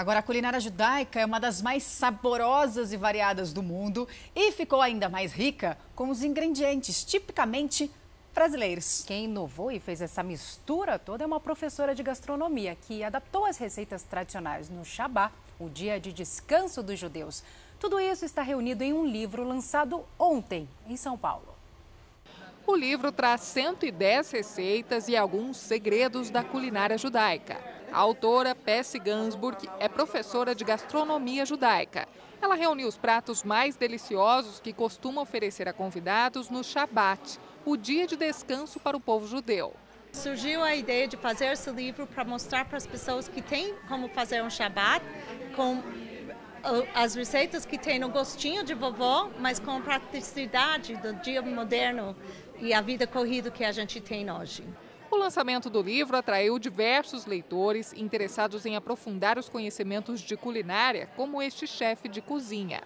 Agora, a culinária judaica é uma das mais saborosas e variadas do mundo e ficou ainda mais rica com os ingredientes tipicamente brasileiros. Quem inovou e fez essa mistura toda é uma professora de gastronomia que adaptou as receitas tradicionais no Shabá, o dia de descanso dos judeus. Tudo isso está reunido em um livro lançado ontem em São Paulo. O livro traz 110 receitas e alguns segredos da culinária judaica. A autora Pessi Gansburg é professora de gastronomia judaica. Ela reuniu os pratos mais deliciosos que costuma oferecer a convidados no Shabat, o dia de descanso para o povo judeu. Surgiu a ideia de fazer esse livro para mostrar para as pessoas que tem como fazer um Shabat com as receitas que tem no gostinho de vovó, mas com a praticidade do dia moderno e a vida corrida que a gente tem hoje. O lançamento do livro atraiu diversos leitores interessados em aprofundar os conhecimentos de culinária, como este chefe de cozinha.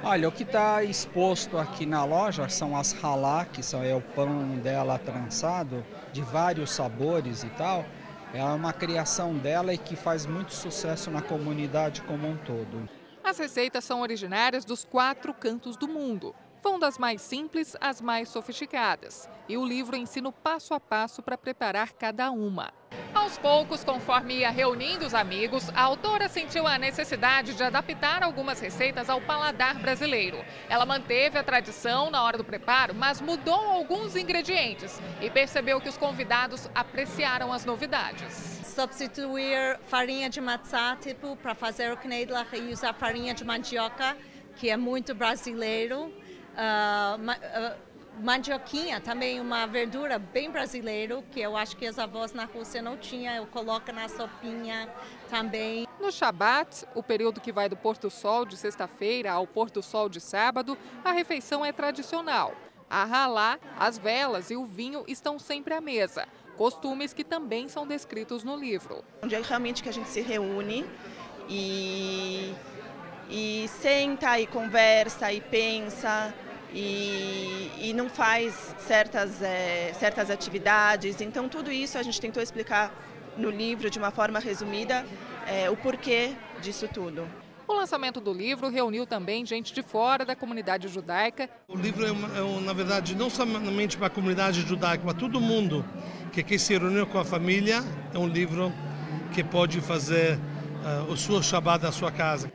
Olha, o que está exposto aqui na loja são as halá, que são, é o pão dela trançado, de vários sabores e tal. É uma criação dela e que faz muito sucesso na comunidade como um todo. As receitas são originárias dos quatro cantos do mundo. Vão das mais simples às mais sofisticadas. E o livro ensina o passo a passo para preparar cada uma. Aos poucos, conforme ia reunindo os amigos, a autora sentiu a necessidade de adaptar algumas receitas ao paladar brasileiro. Ela manteve a tradição na hora do preparo, mas mudou alguns ingredientes e percebeu que os convidados apreciaram as novidades substituir farinha de matzá tipo para fazer o knedlach e usar farinha de mandioca, que é muito brasileiro. Uh, uh, mandioquinha, também uma verdura bem brasileiro, que eu acho que as avós na Rússia não tinham, eu coloco na sopinha também. No Shabat, o período que vai do pôr do sol de sexta-feira ao pôr do sol de sábado, a refeição é tradicional. A ralá, as velas e o vinho estão sempre à mesa, costumes que também são descritos no livro. Onde é realmente que a gente se reúne e, e senta e conversa e pensa e, e não faz certas, é, certas atividades. Então, tudo isso a gente tentou explicar no livro de uma forma resumida é, o porquê disso tudo. O lançamento do livro reuniu também gente de fora da comunidade judaica. O livro é, uma, é na verdade, não somente para a comunidade judaica, mas todo mundo que quer se reunir com a família. É um livro que pode fazer uh, o seu Shabbat na sua casa.